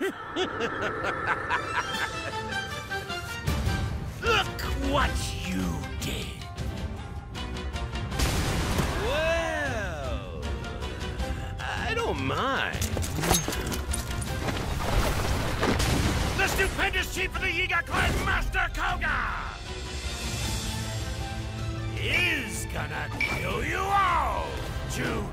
Look what you did. Well, I don't mind. The stupendous chief of the Yiga clan, Master Kohga, is gonna kill you all Jude.